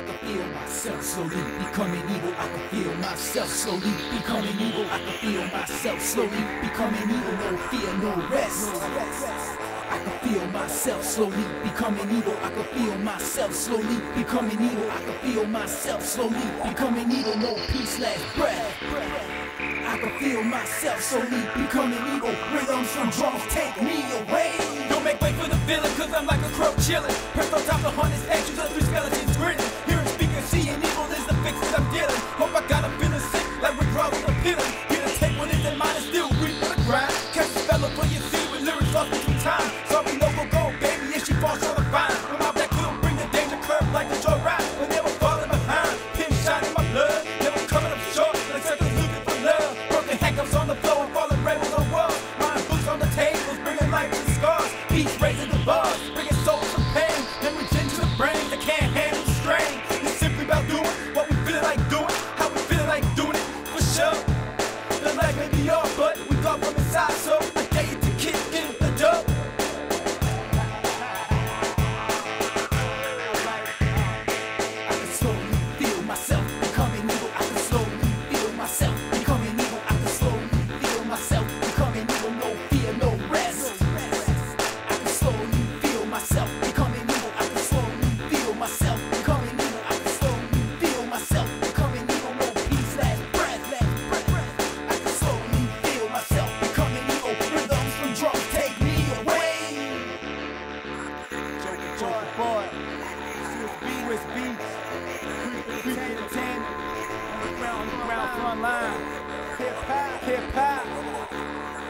can feel myself slowly becoming evil. I can feel myself slowly becoming evil. I can feel myself slowly becoming evil. No fear, no rest. I can feel myself slowly becoming evil. I can feel myself slowly becoming evil. I can feel myself slowly becoming evil. No peace, last breath. I can feel myself slowly becoming evil. Rhythms from drums take me away. Don't make way for the villain, cause I'm like a crow chillin'. Perched on top of hundreds, statues time. Sorry, no go go, baby, if she falls short of fine. I'm out that could bring the danger curve like a joyride. But never falling behind. Pin shot in my blood, never coming up short. Like circles looking for love. Broken handcuffs on the floor and falling rebels on walls. Lying boots on the tables, bringing life to the scars. Peace raising the bars, bringing souls to pain. And return to the brain that can't handle the strain. It's simply about doing what we feel like doing, how we feel like doing it, for sure. The light may be off, but we got from inside, so Joka boy. Swizz beats. Entertainment. Underground, underground front line. Hip hop, hip hop.